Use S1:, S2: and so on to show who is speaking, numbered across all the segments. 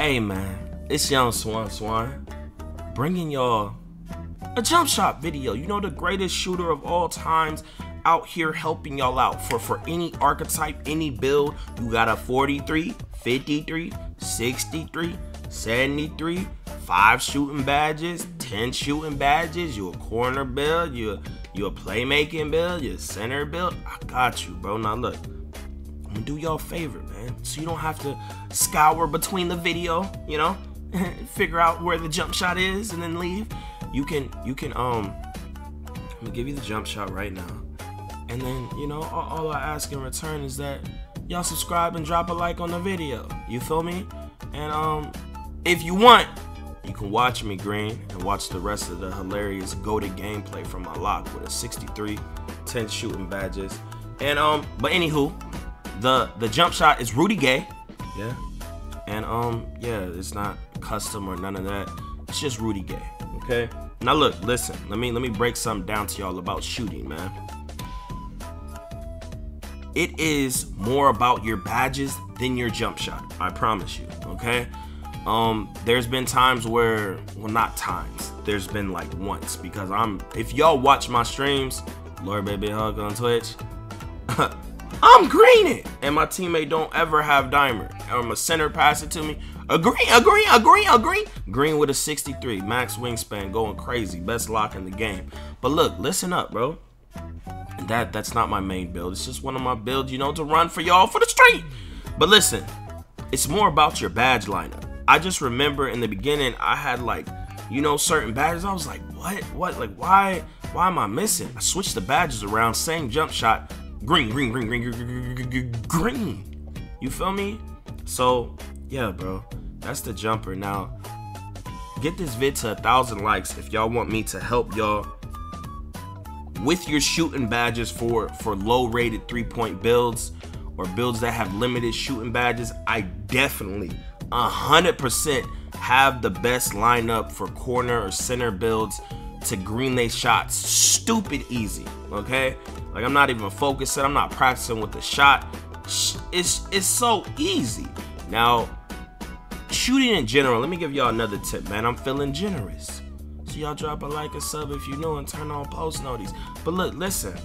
S1: Hey man, it's Young Swan Swan, bringing y'all a jump shot video. You know the greatest shooter of all times out here helping y'all out for for any archetype, any build. You got a 43, 53, 63, 73, five shooting badges, 10 shooting badges. You a corner build, you you a playmaking build, you a center build. I got you, bro. Now look. I'm gonna do y'all a favor, man. So you don't have to scour between the video, you know, figure out where the jump shot is and then leave. You can, you can, um, I'm gonna give you the jump shot right now. And then, you know, all, all I ask in return is that y'all subscribe and drop a like on the video. You feel me? And, um, if you want, you can watch me green and watch the rest of the hilarious goaded gameplay from my lock with a 63, 10 shooting badges. And, um, but anywho, the the jump shot is Rudy Gay. Yeah. And um yeah, it's not custom or none of that. It's just Rudy Gay. Okay. Now look, listen. Let me let me break something down to y'all about shooting, man. It is more about your badges than your jump shot. I promise you. Okay. Um, there's been times where, well, not times. There's been like once because I'm. If y'all watch my streams, Lord Baby Hulk on Twitch, I'm greening, and my teammate don't ever have dimer. I'm um, a center pass it to me. A green, a green, a green, a green. Green with a 63, max wingspan, going crazy, best lock in the game. But look, listen up, bro. That that's not my main build. It's just one of my builds, you know, to run for y'all for the street. But listen, it's more about your badge lineup. I just remember in the beginning, I had like, you know, certain badges. I was like, what, what, like, why, why am I missing? I switched the badges around, same jump shot, green, green, green, green, green, green. You feel me? So, yeah, bro, that's the jumper. Now, get this vid to a thousand likes if y'all want me to help y'all with your shooting badges for for low rated three point builds or builds that have limited shooting badges. I definitely 100% have the best lineup for corner or center builds to green they shots. Stupid easy, okay? Like I'm not even focusing. I'm not practicing with the shot. It's it's so easy. Now, shooting in general. Let me give y'all another tip, man. I'm feeling generous. So y'all drop a like a sub if you know and turn on post notice. But look, listen.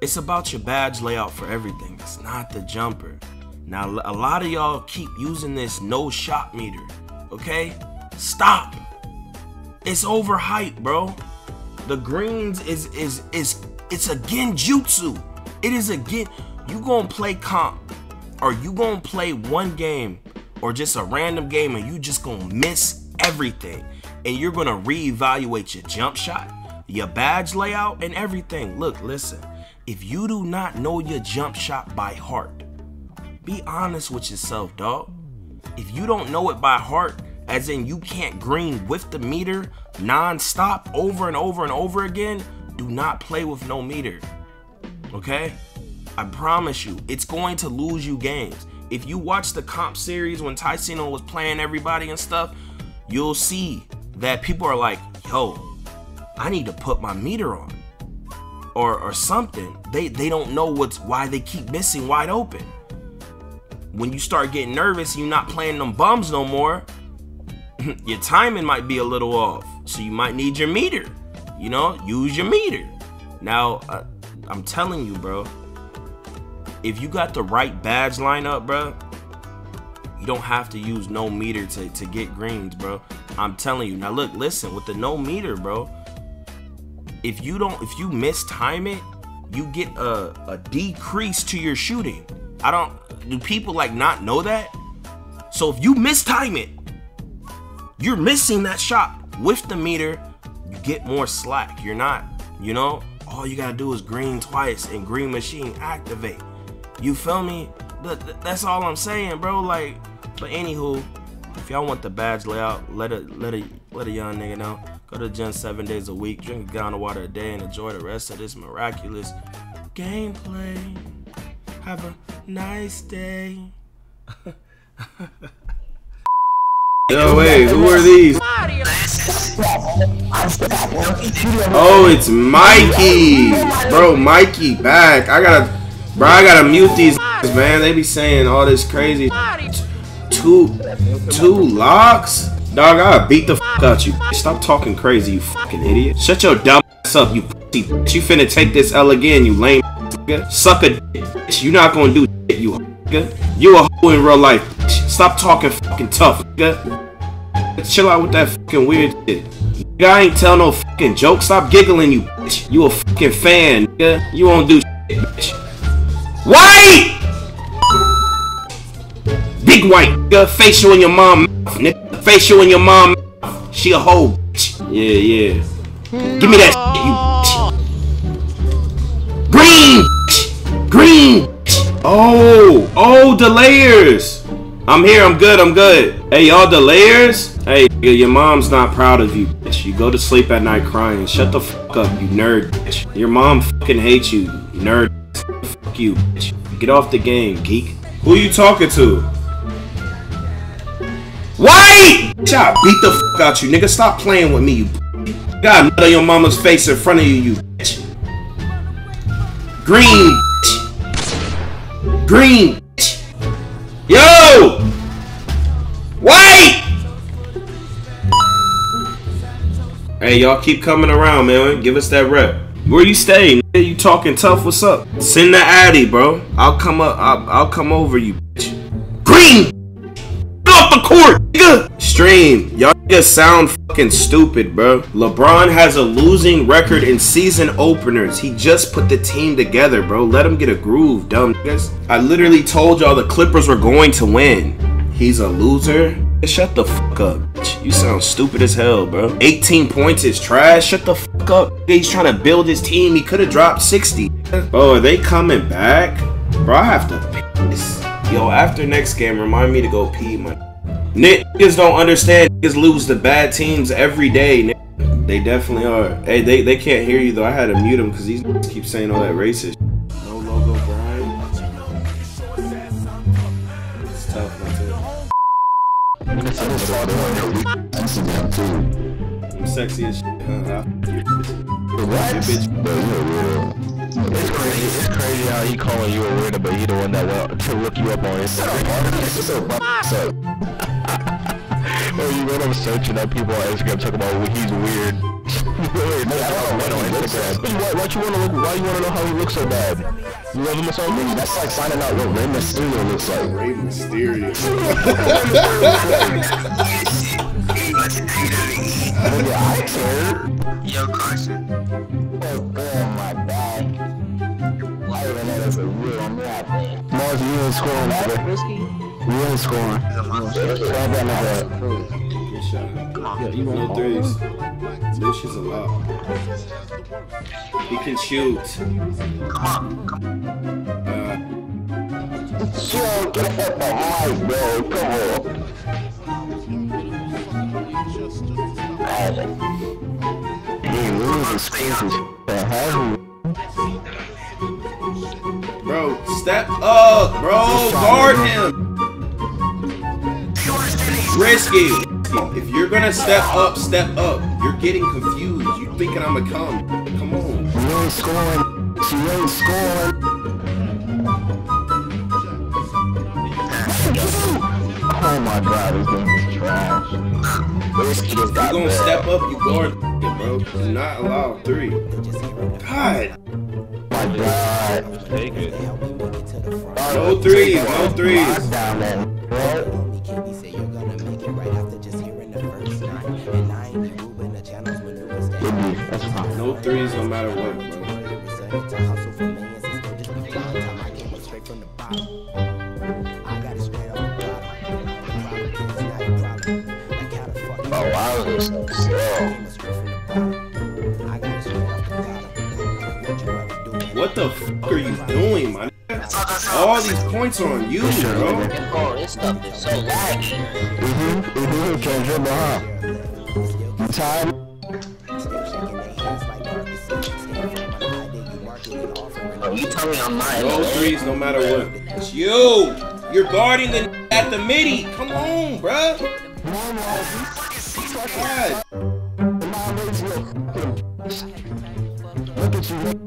S1: It's about your badge layout for everything. It's not the jumper. Now, a lot of y'all keep using this no shot meter, okay? Stop. It's overhyped, bro. The greens is is is it's a genjutsu. It is a gen. You gonna play comp, or you gonna play one game, or just a random game, and you just gonna miss everything, and you're gonna reevaluate your jump shot, your badge layout, and everything. Look, listen. If you do not know your jump shot by heart, be honest with yourself, dog. If you don't know it by heart, as in you can't green with the meter non-stop over and over and over again, do not play with no meter. Okay? I promise you, it's going to lose you games. If you watch the comp series when Tyson was playing everybody and stuff, you'll see that people are like, yo, I need to put my meter on. Or or something. They they don't know what's why they keep missing wide open when you start getting nervous, you're not playing them bums no more. your timing might be a little off, so you might need your meter. You know, use your meter. Now, uh, I'm telling you, bro, if you got the right badge lineup, bro, you don't have to use no meter to, to get greens, bro. I'm telling you. Now, look, listen, with the no meter, bro, if you don't, if you mistime it, you get a, a decrease to your shooting. I don't, do people like not know that? So if you mistime it, you're missing that shot with the meter. You get more slack. You're not, you know, all you gotta do is green twice and green machine activate. You feel me? That's all I'm saying, bro. Like, but anywho, if y'all want the badge layout, let it let it let a young nigga know. Go to the gym seven days a week, drink a gallon of water a day, and enjoy the rest of this miraculous gameplay. Have a nice day.
S2: Yo, wait, are these? Oh, it's Mikey! Bro, Mikey back. I gotta, bro, I gotta mute these man. They be saying all this crazy.
S1: two, two locks? Dog, I beat the fuck out you. Stop talking crazy, you fucking idiot. Shut your dumb ass up, you pussy. You finna take this L again, you lame. Suck a. You not gonna do shit, you. You a hoe in real life. Stop talking fucking tough, nigga. Chill out with that fucking weird shit. I ain't tell no fucking joke. Stop giggling, you bitch. You a fucking fan, nigga. You won't do shit, bitch. White! Big white, nigga. Facial in your mom mouth, nigga. Facial in your mom mouth. She a hoe, bitch. Yeah, yeah. Give me that shit, you bitch. Green, bitch. Green, bitch. Oh, oh, the layers. I'm here, I'm good, I'm good. Hey, y'all, the layers? Hey, your mom's not proud of you, bitch. You go to sleep at night crying. Shut the fuck up, you nerd, bitch. Your mom fucking hates you, you nerd. Fuck you, bitch. Get off the game, geek. Who you talking to? White! Bitch, I beat the fuck out you, nigga. Stop playing with me, you Got on your mama's face in front of you, you bitch. Green, bitch. Green, White! Hey, y'all keep coming around, man. Give us that rep. Where you staying? You talking tough? What's up? Send the addy, bro. I'll come up. I'll, I'll come over you, bitch. Green! Get off the court! Stream. Y'all sound fucking stupid, bro. LeBron has a losing record in season openers. He just put the team together, bro. Let him get a groove, dumb niggas. I literally told y'all the Clippers were going to win. He's a loser. Shut the fuck up. You sound stupid as hell, bro. 18 points is trash. Shut the fuck up. He's trying to build his team. He could have dropped 60. Oh, are they coming back? Bro, I have to piss. Yo, after next game, remind me to go pee, man. Niggas don't understand. Niggas lose to bad teams every day. They definitely are. Hey, they, they can't hear you though. I had to mute them because these niggas keep saying all that racist. No logo, Brian. It's tough, man. I'm sexy as shit. Huh?
S3: What? It's crazy. It's crazy how he calling you a weirdo, but he the one that went to look you up on Instagram. Bro, you went up searching up people on Instagram talking about when he's weird. weird. I don't know on Instagram. Why, why you wanna look? Why you wanna know how he looks so bad? You love him or something? That's like finding out what Rey Mysterio looks like.
S1: Rey Mysterio.
S3: Nigga, I care.
S4: Yo, Carson.
S3: Oh, my back. I even know that's a real man. Mars, you ain't scoring, You ain't scoring. That nigga.
S1: Good shot. No threes. This is a lot. He can shoot. Uh,
S3: Yo, get high, bro. Come on.
S1: Bro, step up, bro. Guard him. Risky. If you're gonna step up, step up. You're getting confused. You thinking I'ma come? Come on.
S3: You ain't scoring. She ain't scoring. Oh my god, this game is trash. Risky just
S1: You
S3: got
S1: gonna
S3: bad.
S1: step up, you guard it, bro. Do not allow three. God.
S3: my god.
S1: Take it. No threes,
S3: no threes. That's fine.
S1: No threes, no matter what, bro.
S3: Oh, wow, this is slow.
S1: What the fuck are you doing, man? All these points are on you, bro.
S4: Bro, this stuff is so laggy.
S3: Mm-hmm, mm-hmm, can't dribble, huh? Time?
S4: You tell me I'm not
S1: No
S4: the
S1: threes, no matter what. It's you. You're guarding the at the midi. Come on, bro. God.
S3: Look at you.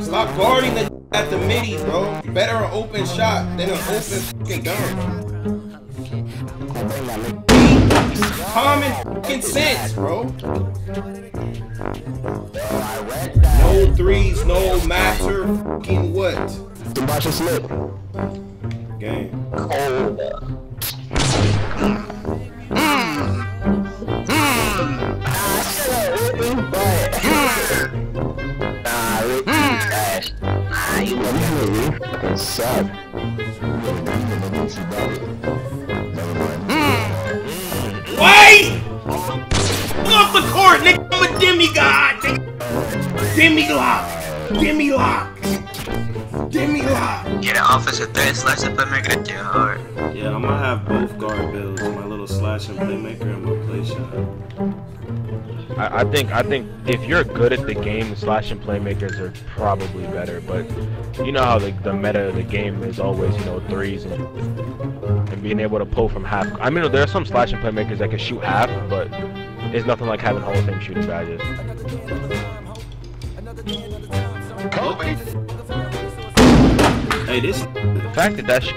S1: Stop guarding the at the midi, bro. Better an open shot than an open fucking dunk. Common fucking sense, bro. No threes, no matter fucking what.
S3: Watch it slip.
S1: Game.
S2: Cold. Shut up, Whitney, but. Nah, Ricky, you trash. Nah, you
S3: It's sad.
S1: Wait! Get off the court, nigga. I'm a demigod, nigga. Demi-lock. Demi-lock. Demi-lock.
S2: Get an offensive threat, slash and playmaker, that's too hard.
S1: Yeah, I'm gonna have both guard builds, my little slash and playmaker and my play shot.
S5: I, I think I think if you're good at the game, slash and playmakers are probably better. But you know how the, the meta of the game is always you know threes and and being able to pull from half. I mean, there are some slash and playmakers that can shoot half, but it's nothing like having Hall of Fame shooting badges.
S1: Hey, this
S5: The fact that that shit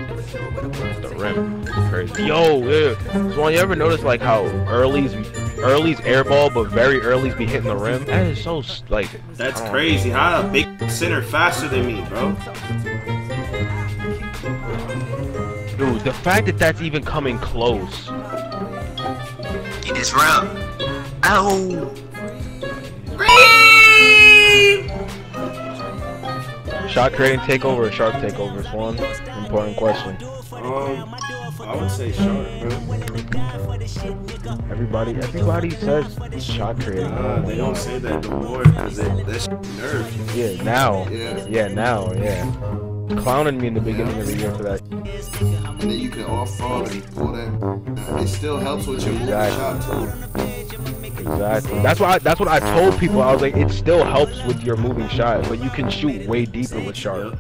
S5: the rim crazy. Yo, yeah. Swan, you ever notice like how early's early's airball, but very early's be hitting the rim? That is so s- like
S1: that's
S5: I don't
S1: crazy. How a big center faster than me, bro?
S5: Dude, the fact that that's even coming close.
S2: Get this rub. Ow!
S5: Shot creating takeover or sharp takeover, is one Important question.
S1: Um, I would say sharp, bro.
S5: Everybody, everybody says shot creating.
S1: Uh, they don't say that no more because that shit nerve.
S5: Yeah, now.
S1: Yeah.
S5: Yeah, now. Yeah. Clowning me in the beginning of the year for that.
S1: And then you can off fall and all that. It still helps with your
S5: Exactly.
S1: shot too.
S5: Exactly. That's why. That's what I told people. I was like, it still helps with your moving shot, but you can shoot way deeper with sharp.